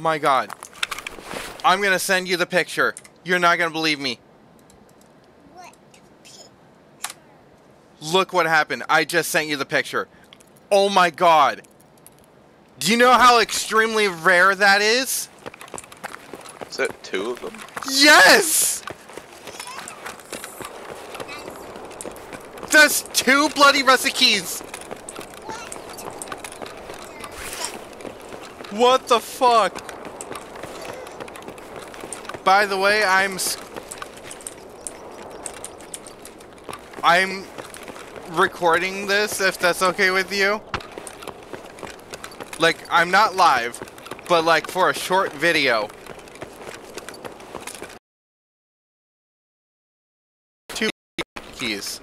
my god. I'm gonna send you the picture. You're not gonna believe me. What picture? Look what happened. I just sent you the picture. Oh my god. Do you know how extremely rare that is? Is that two of them? Yes! That's two bloody rusty keys. What the fuck? By the way, I'm I'm recording this if that's okay with you. Like I'm not live, but like for a short video. Two keys.